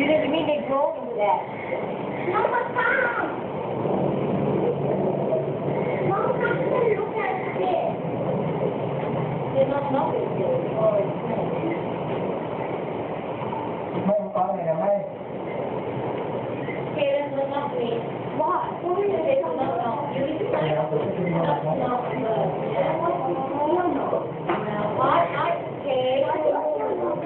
You didn't mean they grown into that. Mama, come! Mama, come here, look at this. They don't know it's good. Oh, it's nice.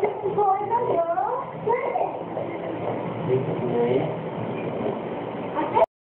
just going to go in the middle.